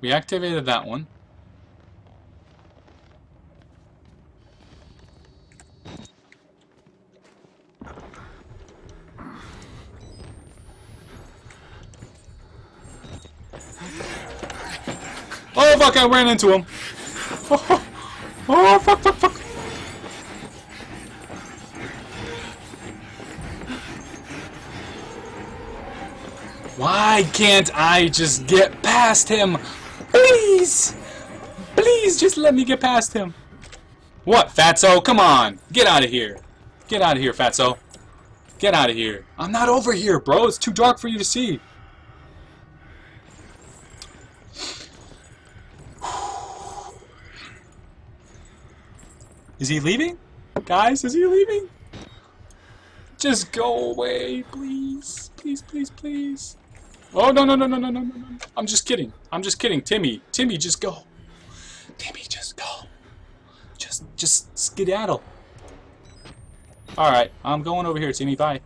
We activated that one. Oh fuck, I ran into him. Oh, oh fuck, fuck, fuck. Why can't I just get past him? Please! Please, just let me get past him. What, Fatso? Come on. Get out of here. Get out of here, Fatso. Get out of here. I'm not over here, bro. It's too dark for you to see. Is he leaving? Guys, is he leaving? Just go away, please. Please, please, please. Oh, no, no, no, no, no, no, no. I'm just kidding. I'm just kidding. Timmy, Timmy, just go. Timmy, just go. Just, just skedaddle. Alright, I'm going over here, Timmy. Bye.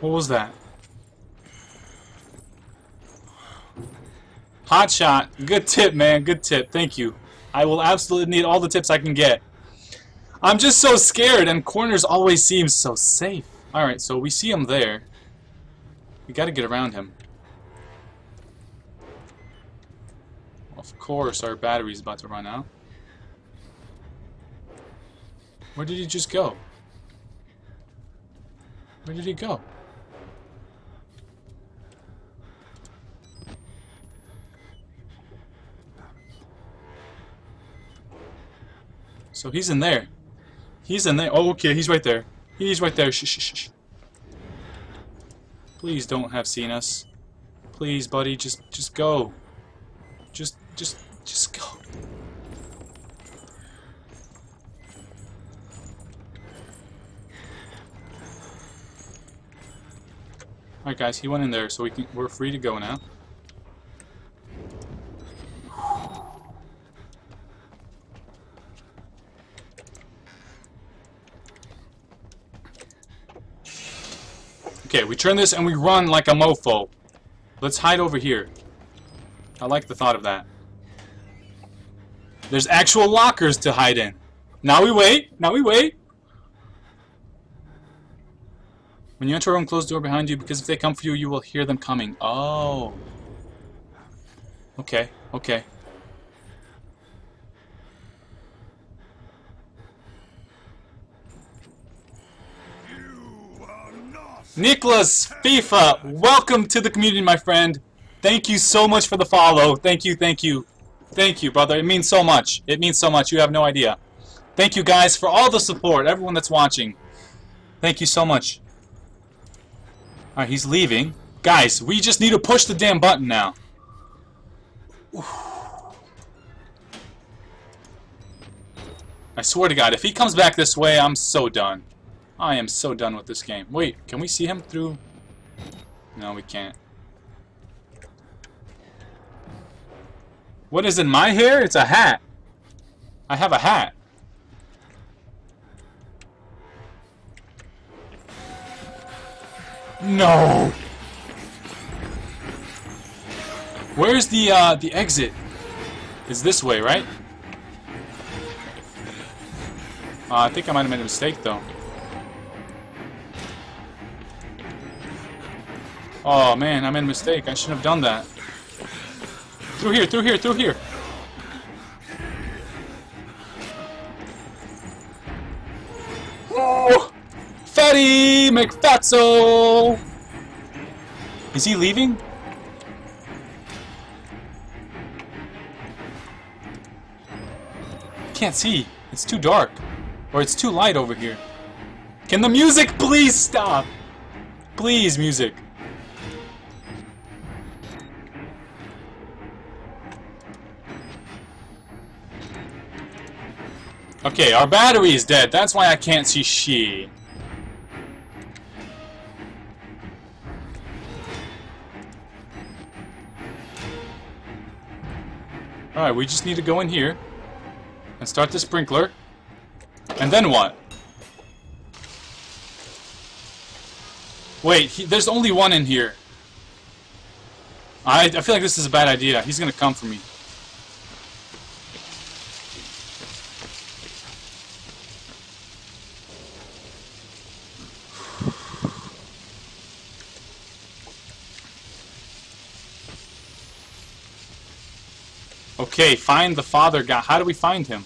What was that? Hot shot. Good tip, man. Good tip. Thank you. I will absolutely need all the tips I can get. I'm just so scared, and corners always seem so safe. Alright, so we see him there. We gotta get around him. Of course, our battery's about to run out. Where did he just go? Where did he go? So he's in there. He's in there. Oh, okay, he's right there. He's right there. Shh, shh, shh. Please don't have seen us. Please, buddy, just just go. Just just just go. Alright guys, he went in there, so we can, we're free to go now. Okay, we turn this and we run like a mofo. Let's hide over here. I like the thought of that. There's actual lockers to hide in. Now we wait. Now we wait. When you enter a room, close the door behind you because if they come for you, you will hear them coming. Oh. Okay, okay. Nicholas FIFA, welcome to the community, my friend. Thank you so much for the follow. Thank you, thank you. Thank you, brother. It means so much. It means so much. You have no idea. Thank you, guys, for all the support. Everyone that's watching. Thank you so much. Alright, he's leaving. Guys, we just need to push the damn button now. I swear to God, if he comes back this way, I'm so done. I am so done with this game. Wait, can we see him through? No, we can't. What is in my hair? It's a hat. I have a hat. No. Where's the uh, the exit? Is this way, right? Uh, I think I might have made a mistake though. Oh man, I made a mistake. I shouldn't have done that. Through here, through here, through here. Oh! Fatty McFatso! Is he leaving? can't see. It's too dark. Or it's too light over here. Can the music please stop? Please, music. Okay, our battery is dead. That's why I can't see she. Alright, we just need to go in here and start the sprinkler. And then what? Wait, he, there's only one in here. I, I feel like this is a bad idea. He's gonna come for me. Okay, find the father guy. How do we find him?